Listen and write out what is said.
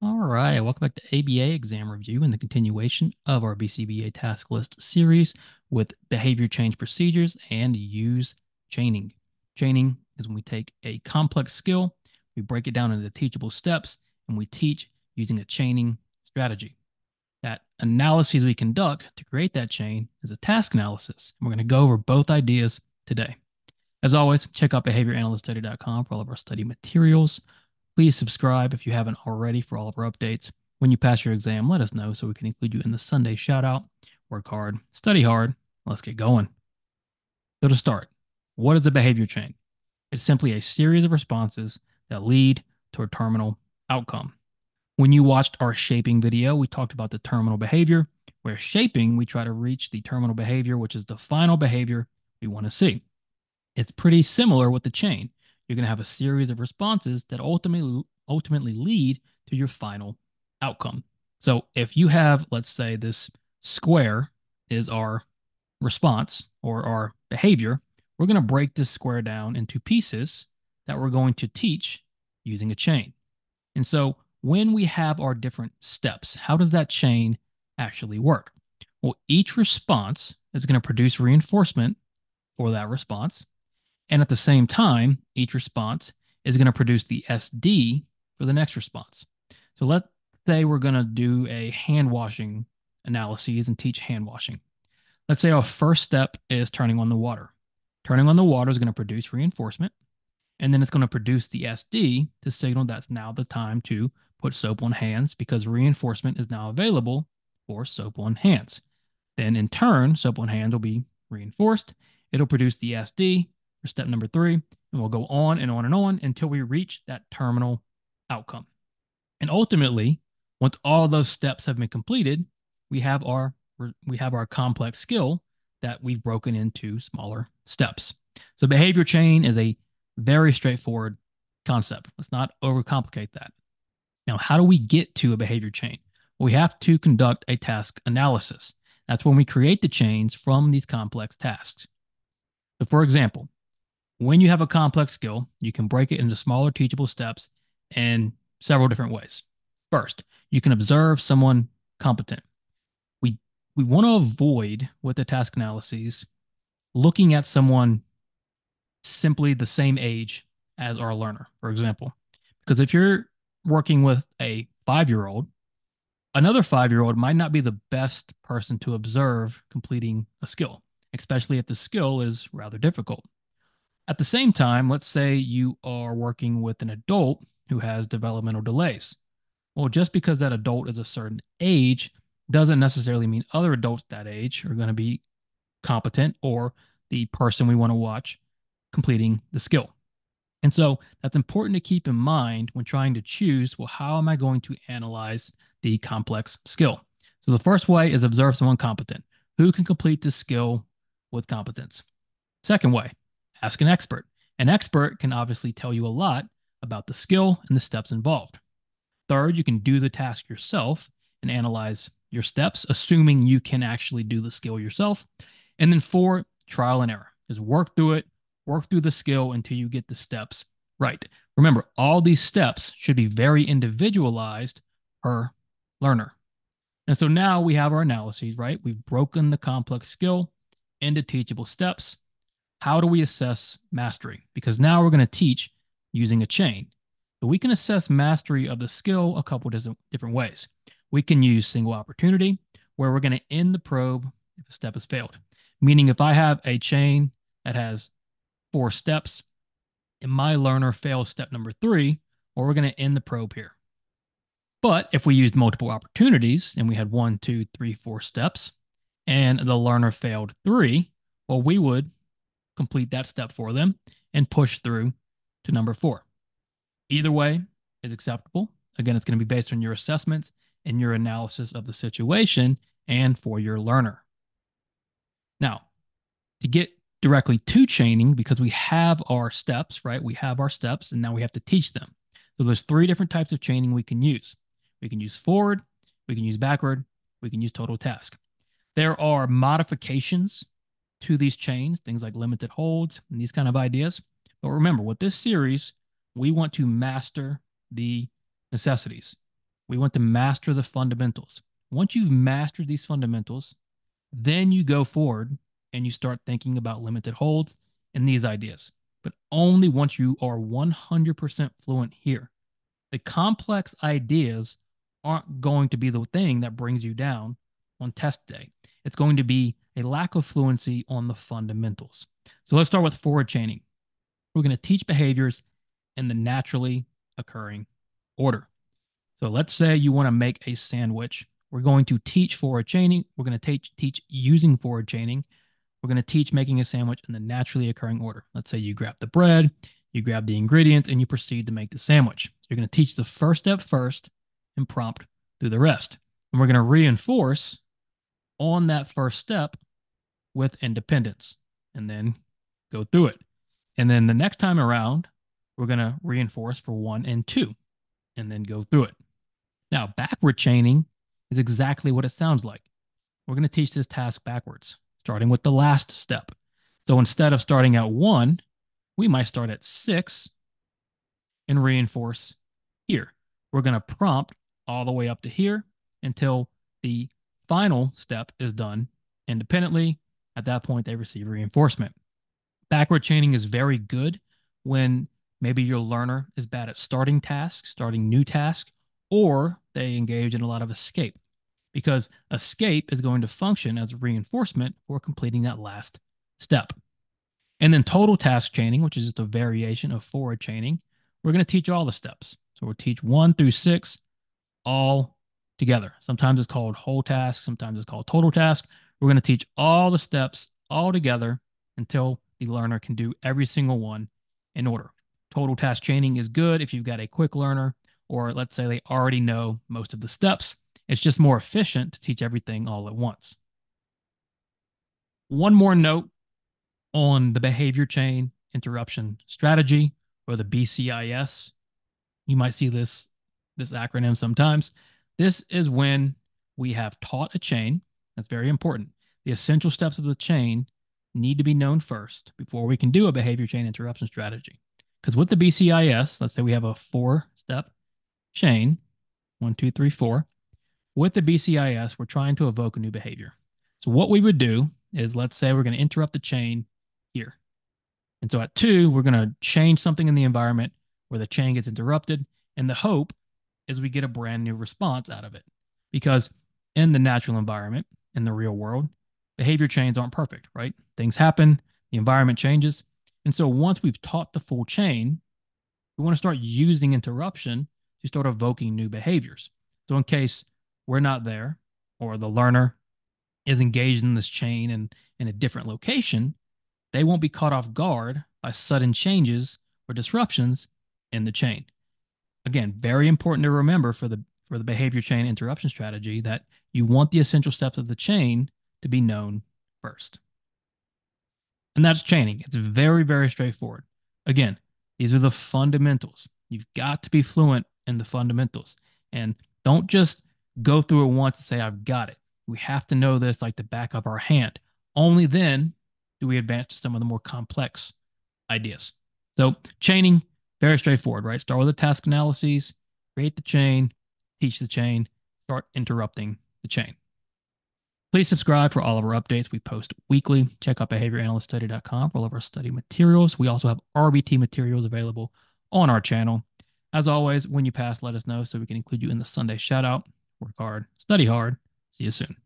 All right, welcome back to ABA exam review and the continuation of our BCBA task list series with behavior change procedures and use chaining. Chaining is when we take a complex skill, we break it down into teachable steps, and we teach using a chaining strategy. That analysis we conduct to create that chain is a task analysis. And we're going to go over both ideas today. As always, check out behavioranalyststudy.com for all of our study materials. Please subscribe if you haven't already for all of our updates. When you pass your exam, let us know so we can include you in the Sunday shout out. Work hard, study hard. Let's get going. So, to start, what is a behavior chain? It's simply a series of responses that lead to a terminal outcome. When you watched our shaping video, we talked about the terminal behavior, where shaping, we try to reach the terminal behavior, which is the final behavior we want to see. It's pretty similar with the chain you're going to have a series of responses that ultimately ultimately lead to your final outcome. So if you have, let's say, this square is our response or our behavior, we're going to break this square down into pieces that we're going to teach using a chain. And so when we have our different steps, how does that chain actually work? Well, each response is going to produce reinforcement for that response. And at the same time, each response is going to produce the SD for the next response. So let's say we're going to do a hand washing analyses and teach hand washing. Let's say our first step is turning on the water. Turning on the water is going to produce reinforcement, and then it's going to produce the SD to signal that's now the time to put soap on hands because reinforcement is now available for soap on hands. Then in turn, soap on hands will be reinforced. It'll produce the SD, for step number three. And we'll go on and on and on until we reach that terminal outcome. And ultimately, once all those steps have been completed, we have our we have our complex skill that we've broken into smaller steps. So behavior chain is a very straightforward concept. Let's not overcomplicate that. Now, how do we get to a behavior chain? We have to conduct a task analysis. That's when we create the chains from these complex tasks. So, for example, when you have a complex skill, you can break it into smaller teachable steps in several different ways. First, you can observe someone competent. We we want to avoid with the task analyses looking at someone simply the same age as our learner, for example. Because if you're working with a 5-year-old, another 5-year-old might not be the best person to observe completing a skill, especially if the skill is rather difficult. At the same time, let's say you are working with an adult who has developmental delays. Well, just because that adult is a certain age doesn't necessarily mean other adults that age are going to be competent or the person we want to watch completing the skill. And so that's important to keep in mind when trying to choose well, how am I going to analyze the complex skill? So the first way is observe someone competent who can complete the skill with competence. Second way, ask an expert. An expert can obviously tell you a lot about the skill and the steps involved. Third, you can do the task yourself and analyze your steps, assuming you can actually do the skill yourself. And then four, trial and error. Just work through it, work through the skill until you get the steps right. Remember, all these steps should be very individualized per learner. And so now we have our analyses, right? We've broken the complex skill into teachable steps how do we assess mastery? Because now we're going to teach using a chain. So we can assess mastery of the skill a couple different ways. We can use single opportunity, where we're going to end the probe if a step has failed. Meaning, if I have a chain that has four steps and my learner fails step number three, well, we're going to end the probe here. But if we used multiple opportunities and we had one, two, three, four steps, and the learner failed three, well, we would complete that step for them and push through to number four. Either way is acceptable. Again, it's going to be based on your assessments and your analysis of the situation and for your learner. Now, to get directly to chaining, because we have our steps, right? We have our steps and now we have to teach them. So there's three different types of chaining we can use. We can use forward, we can use backward, we can use total task. There are modifications to these chains, things like limited holds and these kind of ideas. But remember, with this series, we want to master the necessities. We want to master the fundamentals. Once you've mastered these fundamentals, then you go forward and you start thinking about limited holds and these ideas, but only once you are 100% fluent here. The complex ideas aren't going to be the thing that brings you down on test day. It's going to be a lack of fluency on the fundamentals. So let's start with forward chaining. We're going to teach behaviors in the naturally occurring order. So let's say you want to make a sandwich. We're going to teach forward chaining. We're going to teach teach using forward chaining. We're going to teach making a sandwich in the naturally occurring order. Let's say you grab the bread, you grab the ingredients, and you proceed to make the sandwich. So you're going to teach the first step first and prompt through the rest. And we're going to reinforce on that first step with independence and then go through it. And then the next time around, we're going to reinforce for one and two and then go through it. Now, backward chaining is exactly what it sounds like. We're going to teach this task backwards, starting with the last step. So instead of starting at one, we might start at six and reinforce here. We're going to prompt all the way up to here until the final step is done independently. At that point, they receive reinforcement. Backward chaining is very good when maybe your learner is bad at starting tasks, starting new tasks, or they engage in a lot of escape because escape is going to function as reinforcement for completing that last step. And then total task chaining, which is just a variation of forward chaining, we're going to teach all the steps. So we'll teach one through six all together. Sometimes it's called whole task, sometimes it's called total task. We're going to teach all the steps all together until the learner can do every single one in order. Total task chaining is good if you've got a quick learner, or let's say they already know most of the steps. It's just more efficient to teach everything all at once. One more note on the behavior chain interruption strategy, or the BCIS. You might see this, this acronym sometimes. This is when we have taught a chain. That's very important. The essential steps of the chain need to be known first before we can do a behavior chain interruption strategy. Because with the BCIS, let's say we have a four step chain one, two, three, four. With the BCIS, we're trying to evoke a new behavior. So, what we would do is let's say we're going to interrupt the chain here. And so at two, we're going to change something in the environment where the chain gets interrupted. And the hope is we get a brand new response out of it. Because in the natural environment, in the real world, behavior chains aren't perfect, right? Things happen, the environment changes. And so once we've taught the full chain, we want to start using interruption to start evoking new behaviors. So in case we're not there or the learner is engaged in this chain and in a different location, they won't be caught off guard by sudden changes or disruptions in the chain. Again, very important to remember for the for the behavior chain interruption strategy that you want the essential steps of the chain to be known first. And that's chaining. It's very, very straightforward. Again, these are the fundamentals. You've got to be fluent in the fundamentals. And don't just go through it once and say, I've got it. We have to know this like the back of our hand. Only then do we advance to some of the more complex ideas. So, chaining, very straightforward, right? Start with the task analyses, create the chain, teach the chain, start interrupting the chain. Please subscribe for all of our updates. We post weekly. Check out behavioranalyststudy.com for all of our study materials. We also have RBT materials available on our channel. As always, when you pass, let us know so we can include you in the Sunday shout out. Work hard, study hard. See you soon.